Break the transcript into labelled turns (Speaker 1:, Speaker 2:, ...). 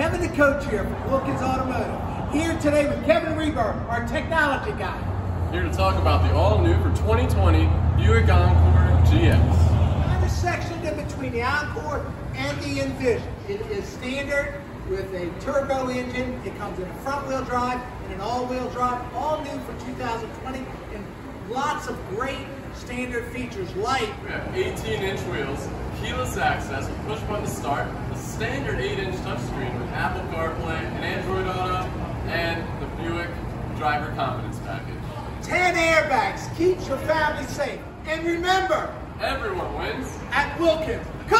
Speaker 1: Kevin the coach here from Wilkins Automotive. Here today with Kevin Reber, our technology guy.
Speaker 2: Here to talk about the all-new for 2020 Buick Encore GX.
Speaker 1: Kind of sectioned in between the Encore and the Envision. It is standard with a turbo engine. It comes in a front-wheel drive and an all-wheel drive, all new for 2020, and lots of great standard features like
Speaker 2: We have 18-inch wheels, keyless access push-button start, standard 8-inch touchscreen with Apple CarPlay and Android Auto, and the Buick Driver Confidence Package.
Speaker 1: 10 airbags, keeps your family safe. And remember,
Speaker 2: Everyone wins.
Speaker 1: at Wilkins, come see us.